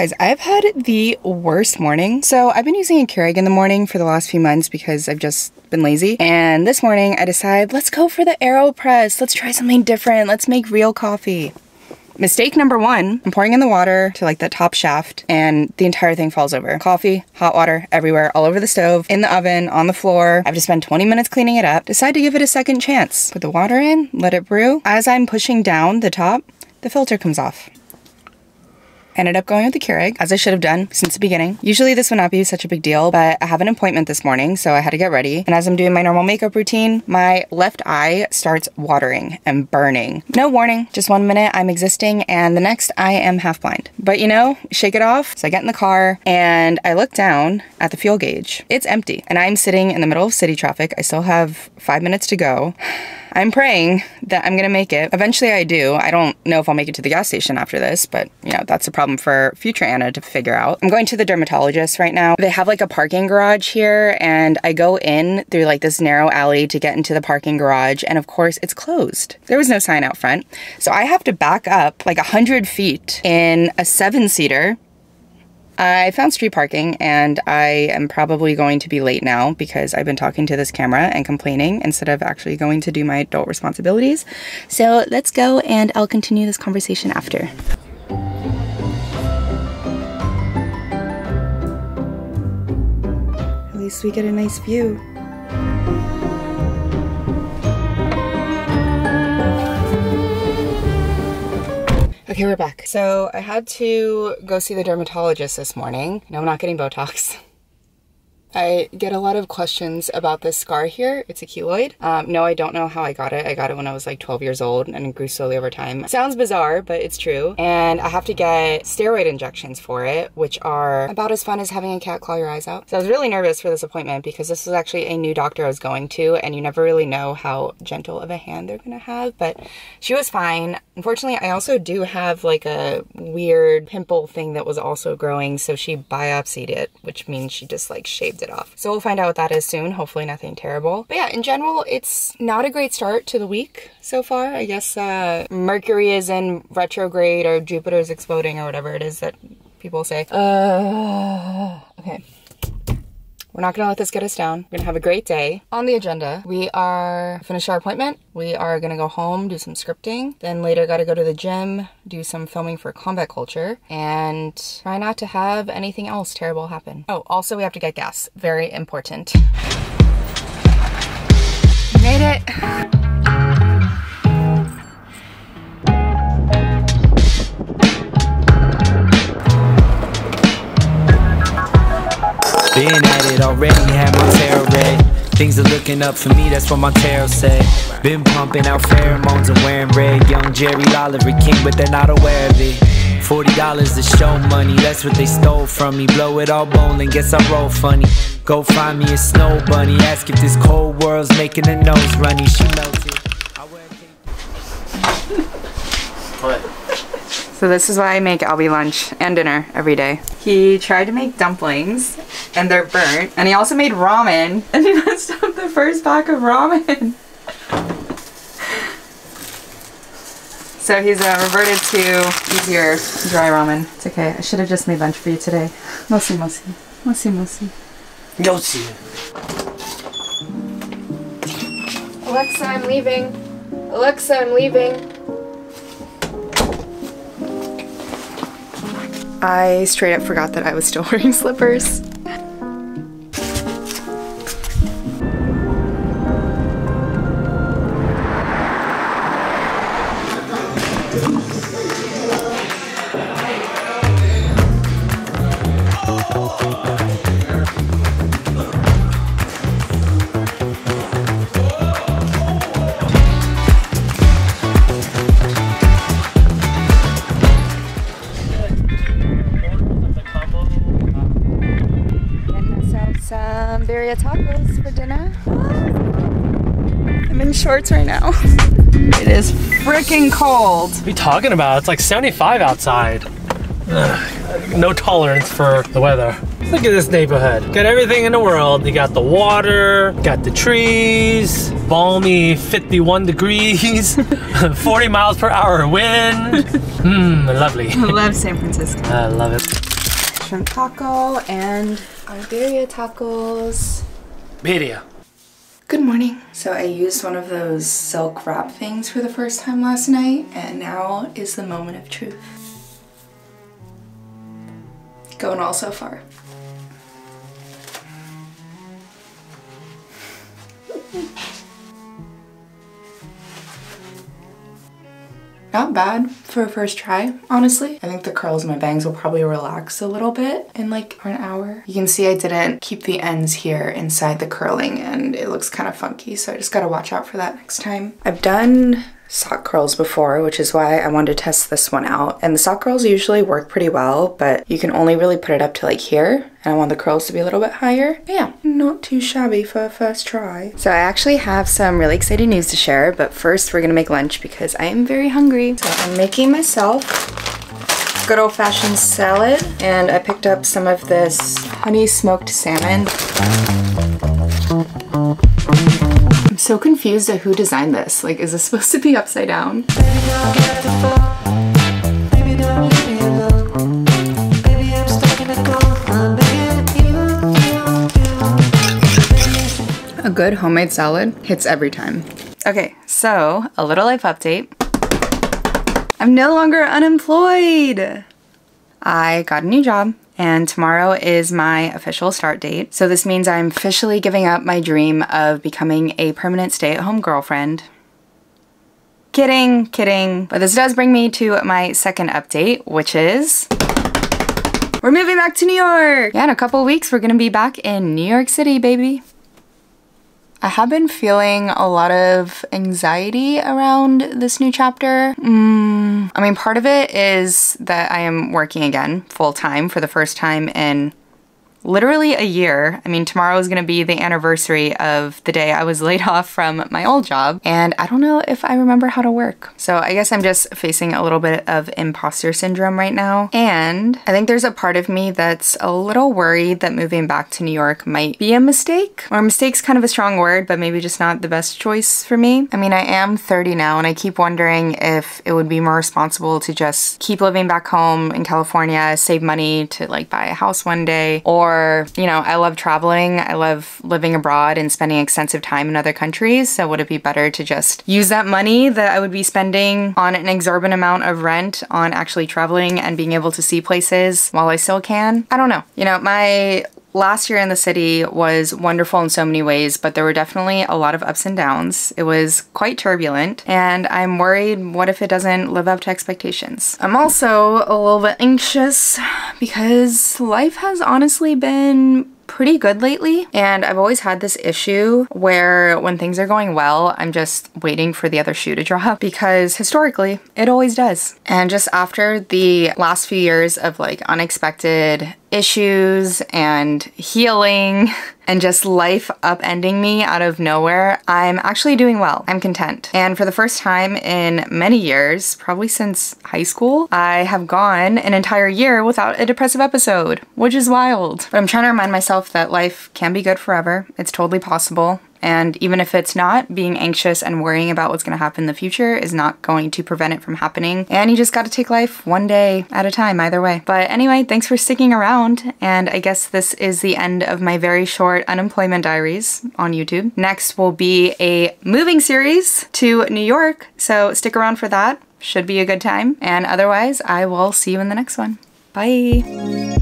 Guys, I've had the worst morning. So I've been using a Keurig in the morning for the last few months because I've just been lazy. And this morning I decided, let's go for the AeroPress. Let's try something different. Let's make real coffee. Mistake number one, I'm pouring in the water to like the top shaft and the entire thing falls over. Coffee, hot water everywhere, all over the stove, in the oven, on the floor. I have to spend 20 minutes cleaning it up. Decide to give it a second chance. Put the water in, let it brew. As I'm pushing down the top, the filter comes off ended up going with the Keurig, as I should have done since the beginning. Usually this would not be such a big deal, but I have an appointment this morning, so I had to get ready. And as I'm doing my normal makeup routine, my left eye starts watering and burning. No warning, just one minute I'm existing, and the next I am half blind. But you know, shake it off. So I get in the car and I look down at the fuel gauge. It's empty, and I'm sitting in the middle of city traffic. I still have five minutes to go. I'm praying that I'm gonna make it. Eventually I do. I don't know if I'll make it to the gas station after this, but you know, that's a problem for future Anna to figure out. I'm going to the dermatologist right now. They have like a parking garage here and I go in through like this narrow alley to get into the parking garage and of course it's closed. There was no sign out front. So I have to back up like a hundred feet in a seven seater I found street parking and I am probably going to be late now because I've been talking to this camera and complaining instead of actually going to do my adult responsibilities. So let's go and I'll continue this conversation after. At least we get a nice view. Okay, we're back. So I had to go see the dermatologist this morning. No, I'm not getting Botox. I get a lot of questions about this scar here. It's a keloid. Um, no, I don't know how I got it. I got it when I was like 12 years old and it grew slowly over time. Sounds bizarre, but it's true. And I have to get steroid injections for it, which are about as fun as having a cat claw your eyes out. So I was really nervous for this appointment because this is actually a new doctor I was going to and you never really know how gentle of a hand they're gonna have, but she was fine. Unfortunately, I also do have like a weird pimple thing that was also growing, so she biopsied it, which means she just like shaved it off. So we'll find out what that is soon. Hopefully nothing terrible. But yeah, in general, it's not a great start to the week so far. I guess uh, Mercury is in retrograde or Jupiter's exploding or whatever it is that people say. Uh, okay. We're not gonna let this get us down. We're gonna have a great day. On the agenda, we are finish our appointment. We are gonna go home, do some scripting. Then later gotta go to the gym, do some filming for combat culture, and try not to have anything else terrible happen. Oh, also we have to get gas. Very important. Made it. Been at it already, had my tarot read. Things are looking up for me, that's what my tarot said. Been pumping out pheromones and wearing red. Young Jerry Lolliver King, but they're not aware of it. $40 to show money, that's what they stole from me. Blow it all bowling, guess I roll funny. Go find me a snow bunny, ask if this cold world's making her nose runny. She melted. what? So this is why I make Albie lunch and dinner every day. He tried to make dumplings and they're burnt. And he also made ramen and he messed up the first pack of ramen. so he's uh, reverted to easier dry ramen. It's okay. I should have just made lunch for you today. Mosi mosi. Mosi mosi. Yosi. Alexa, I'm leaving. Alexa, I'm leaving. I straight up forgot that I was still wearing slippers. Shorts right now. It is freaking cold. What are you talking about? It's like 75 outside. Ugh, no tolerance for the weather. Look at this neighborhood. Got everything in the world. You got the water, got the trees, balmy 51 degrees, 40 miles per hour wind. Mmm, lovely. I love San Francisco. I love it. Shrimp taco and Iberia tacos. Media. Good morning. So I used one of those silk wrap things for the first time last night and now is the moment of truth. Going all so far. Not bad for a first try, honestly. I think the curls in my bangs will probably relax a little bit in like an hour. You can see I didn't keep the ends here inside the curling and it looks kind of funky, so I just gotta watch out for that next time. I've done sock curls before, which is why I wanted to test this one out. And the sock curls usually work pretty well, but you can only really put it up to like here. And I want the curls to be a little bit higher. But yeah, not too shabby for a first try. So I actually have some really exciting news to share, but first we're gonna make lunch because I am very hungry. So I'm making myself good old fashioned salad and I picked up some of this honey smoked salmon. I'm so confused at who designed this. Like, is this supposed to be upside down? Good homemade salad hits every time. Okay, so a little life update. I'm no longer unemployed. I got a new job and tomorrow is my official start date. So this means I'm officially giving up my dream of becoming a permanent stay-at-home girlfriend. Kidding, kidding. But this does bring me to my second update, which is we're moving back to New York. Yeah, in a couple weeks, we're gonna be back in New York City, baby. I have been feeling a lot of anxiety around this new chapter. Mm, I mean, part of it is that I am working again full time for the first time in literally a year. I mean, tomorrow is going to be the anniversary of the day I was laid off from my old job, and I don't know if I remember how to work. So I guess I'm just facing a little bit of imposter syndrome right now. And I think there's a part of me that's a little worried that moving back to New York might be a mistake. Or mistake's kind of a strong word, but maybe just not the best choice for me. I mean, I am 30 now, and I keep wondering if it would be more responsible to just keep living back home in California, save money to like buy a house one day, or or, you know, I love traveling. I love living abroad and spending extensive time in other countries. So would it be better to just use that money that I would be spending on an exorbitant amount of rent on actually traveling and being able to see places while I still can? I don't know. You know, my Last year in the city was wonderful in so many ways, but there were definitely a lot of ups and downs. It was quite turbulent, and I'm worried what if it doesn't live up to expectations? I'm also a little bit anxious because life has honestly been pretty good lately. And I've always had this issue where when things are going well, I'm just waiting for the other shoe to drop because historically it always does. And just after the last few years of like unexpected issues and healing and just life upending me out of nowhere, I'm actually doing well. I'm content. And for the first time in many years, probably since high school, I have gone an entire year without a depressive episode, which is wild. But I'm trying to remind myself that life can be good forever. It's totally possible. And even if it's not, being anxious and worrying about what's going to happen in the future is not going to prevent it from happening. And you just got to take life one day at a time, either way. But anyway, thanks for sticking around. And I guess this is the end of my very short unemployment diaries on YouTube. Next will be a moving series to New York. So stick around for that. Should be a good time. And otherwise, I will see you in the next one. Bye.